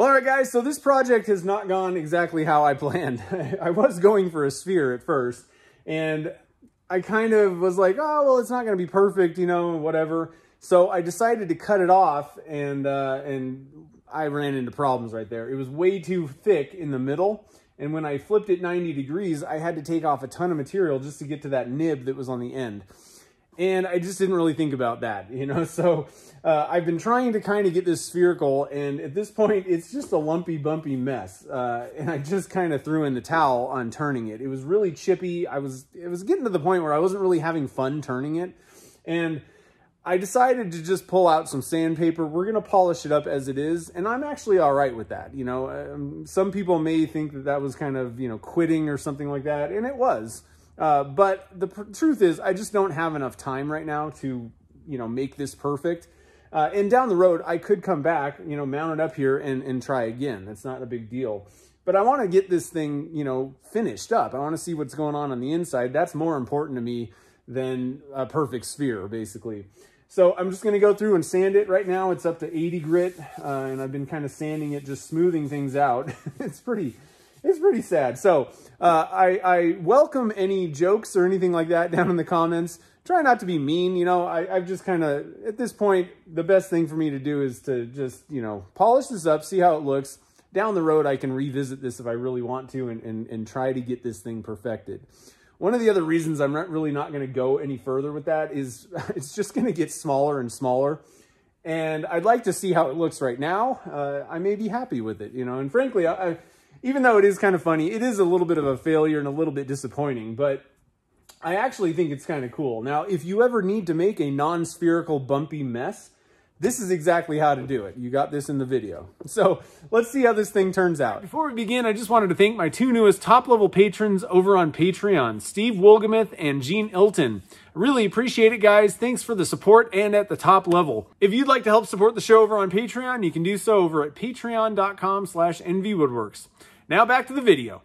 Well, all right, guys, so this project has not gone exactly how I planned. I was going for a sphere at first, and I kind of was like, oh, well, it's not going to be perfect, you know, whatever. So I decided to cut it off, and, uh, and I ran into problems right there. It was way too thick in the middle, and when I flipped it 90 degrees, I had to take off a ton of material just to get to that nib that was on the end. And I just didn't really think about that, you know? So uh, I've been trying to kind of get this spherical, and at this point, it's just a lumpy, bumpy mess. Uh, and I just kind of threw in the towel on turning it. It was really chippy. I was, it was getting to the point where I wasn't really having fun turning it. And I decided to just pull out some sandpaper. We're going to polish it up as it is, and I'm actually all right with that. You know, um, some people may think that that was kind of, you know, quitting or something like that, and it was. Uh, but the truth is, I just don't have enough time right now to, you know, make this perfect. Uh, and down the road, I could come back, you know, mount it up here and, and try again. That's not a big deal. But I want to get this thing, you know, finished up. I want to see what's going on on the inside. That's more important to me than a perfect sphere, basically. So I'm just going to go through and sand it. Right now, it's up to 80 grit, uh, and I've been kind of sanding it, just smoothing things out. it's pretty it's pretty sad. So uh, I, I welcome any jokes or anything like that down in the comments. Try not to be mean. You know, I, I've just kind of, at this point, the best thing for me to do is to just, you know, polish this up, see how it looks. Down the road, I can revisit this if I really want to and, and, and try to get this thing perfected. One of the other reasons I'm not really not going to go any further with that is it's just going to get smaller and smaller. And I'd like to see how it looks right now. Uh, I may be happy with it, you know, and frankly, I, even though it is kind of funny, it is a little bit of a failure and a little bit disappointing, but I actually think it's kind of cool. Now, if you ever need to make a non-spherical bumpy mess, this is exactly how to do it. You got this in the video. So let's see how this thing turns out. Before we begin, I just wanted to thank my two newest top-level patrons over on Patreon, Steve Wolgamith and Gene Ilton. Really appreciate it, guys. Thanks for the support and at the top level. If you'd like to help support the show over on Patreon, you can do so over at patreon.com slash nvwoodwerks. Now back to the video.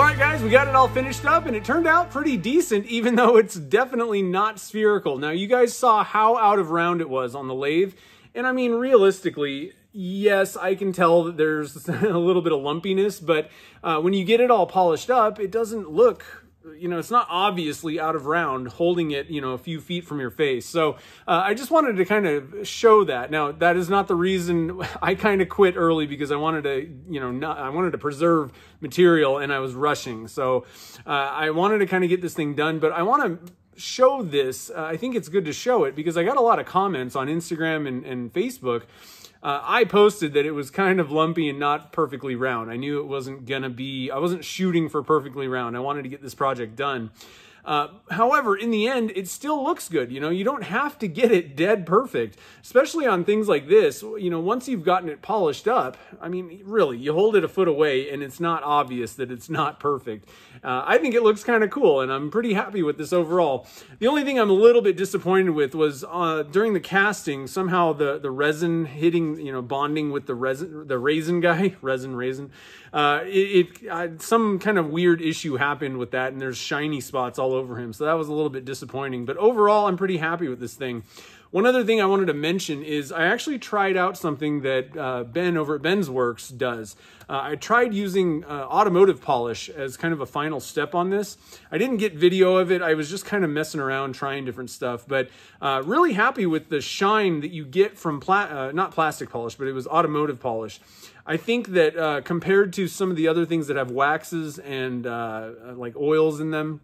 All right, guys, we got it all finished up, and it turned out pretty decent, even though it's definitely not spherical. Now, you guys saw how out of round it was on the lathe, and I mean, realistically, yes, I can tell that there's a little bit of lumpiness, but uh, when you get it all polished up, it doesn't look you know, it's not obviously out of round holding it, you know, a few feet from your face. So uh, I just wanted to kind of show that. Now, that is not the reason I kind of quit early because I wanted to, you know, not, I wanted to preserve material and I was rushing. So uh, I wanted to kind of get this thing done, but I want to show this. Uh, I think it's good to show it because I got a lot of comments on Instagram and, and Facebook uh, I posted that it was kind of lumpy and not perfectly round. I knew it wasn't going to be, I wasn't shooting for perfectly round. I wanted to get this project done. Uh, however, in the end, it still looks good. You know, you don't have to get it dead perfect, especially on things like this. You know, once you've gotten it polished up, I mean, really, you hold it a foot away and it's not obvious that it's not perfect. Uh, I think it looks kind of cool and I'm pretty happy with this overall. The only thing I'm a little bit disappointed with was uh, during the casting, somehow the, the resin hitting, you know, bonding with the resin, the raisin guy, resin, raisin, uh, it, it uh, some kind of weird issue happened with that and there's shiny spots all over him. So that was a little bit disappointing, but overall I'm pretty happy with this thing. One other thing I wanted to mention is I actually tried out something that uh, Ben over at Ben's Works does. Uh, I tried using uh, automotive polish as kind of a final step on this. I didn't get video of it. I was just kind of messing around trying different stuff, but uh, really happy with the shine that you get from, pla uh, not plastic polish, but it was automotive polish. I think that uh, compared to some of the other things that have waxes and like oils in them,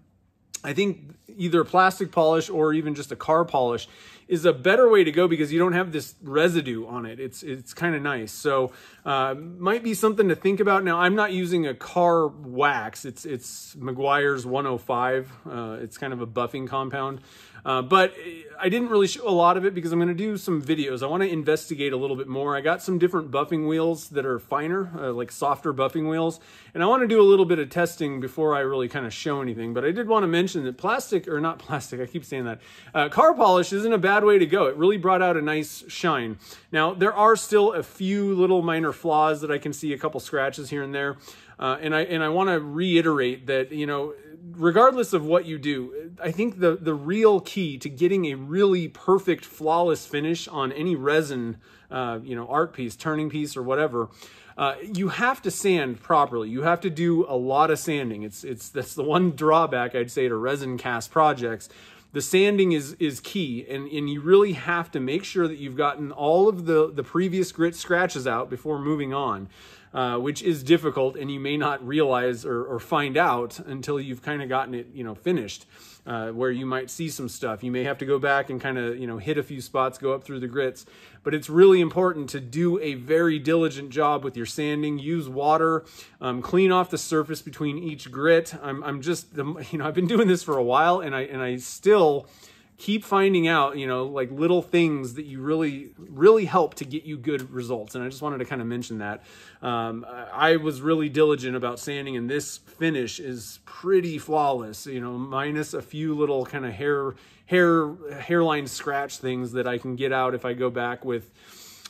I think either plastic polish or even just a car polish is a better way to go because you don't have this residue on it. It's it's kind of nice. So uh, might be something to think about. Now I'm not using a car wax. It's it's Meguiar's 105. Uh, it's kind of a buffing compound. Uh, but I didn't really show a lot of it because I'm going to do some videos. I want to investigate a little bit more. I got some different buffing wheels that are finer, uh, like softer buffing wheels. And I want to do a little bit of testing before I really kind of show anything. But I did want to mention that plastic, or not plastic, I keep saying that, uh, car polish isn't a bad way to go. It really brought out a nice shine. Now, there are still a few little minor flaws that I can see, a couple scratches here and there. Uh, and I and I want to reiterate that you know regardless of what you do, I think the, the real key to getting a really perfect, flawless finish on any resin, uh, you know, art piece, turning piece, or whatever, uh, you have to sand properly. You have to do a lot of sanding. It's it's that's the one drawback I'd say to resin cast projects. The sanding is is key, and and you really have to make sure that you've gotten all of the the previous grit scratches out before moving on. Uh, which is difficult and you may not realize or, or find out until you've kind of gotten it, you know, finished, uh, where you might see some stuff. You may have to go back and kind of, you know, hit a few spots, go up through the grits. But it's really important to do a very diligent job with your sanding. Use water, um, clean off the surface between each grit. I'm, I'm just, you know, I've been doing this for a while and I, and I still, keep finding out, you know, like little things that you really, really help to get you good results. And I just wanted to kind of mention that. Um, I was really diligent about sanding and this finish is pretty flawless, you know, minus a few little kind of hair, hair, hairline scratch things that I can get out if I go back with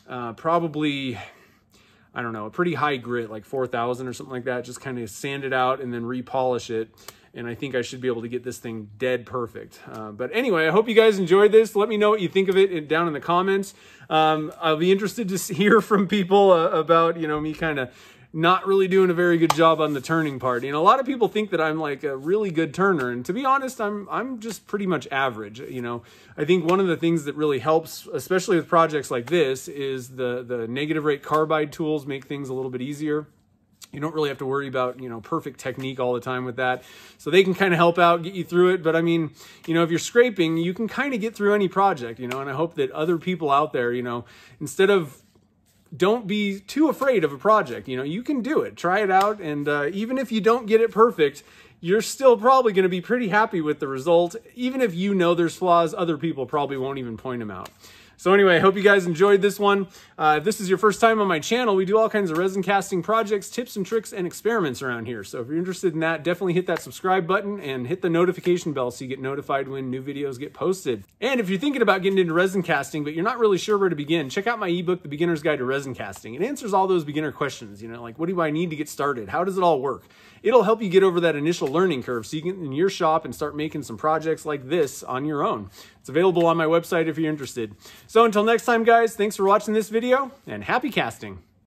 uh, probably, I don't know, a pretty high grit, like 4,000 or something like that. Just kind of sand it out and then repolish it and I think I should be able to get this thing dead perfect. Uh, but anyway, I hope you guys enjoyed this. Let me know what you think of it down in the comments. Um, I'll be interested to hear from people uh, about, you know, me kind of not really doing a very good job on the turning part. You know, a lot of people think that I'm like a really good turner, and to be honest, I'm I'm just pretty much average. You know, I think one of the things that really helps, especially with projects like this, is the the negative rake carbide tools make things a little bit easier. You don't really have to worry about, you know, perfect technique all the time with that. So they can kind of help out, get you through it. But I mean, you know, if you're scraping, you can kind of get through any project, you know, and I hope that other people out there, you know, instead of don't be too afraid of a project. You know, you can do it. Try it out. And uh, even if you don't get it perfect, you're still probably going to be pretty happy with the result. Even if you know there's flaws, other people probably won't even point them out. So anyway, I hope you guys enjoyed this one. Uh, if this is your first time on my channel, we do all kinds of resin casting projects, tips and tricks, and experiments around here. So if you're interested in that, definitely hit that subscribe button and hit the notification bell so you get notified when new videos get posted. And if you're thinking about getting into resin casting, but you're not really sure where to begin, check out my ebook, The Beginner's Guide to Resin Casting. It answers all those beginner questions, you know, like what do I need to get started? How does it all work? It'll help you get over that initial learning curve so you can in your shop and start making some projects like this on your own. It's available on my website if you're interested. So until next time, guys, thanks for watching this video and happy casting.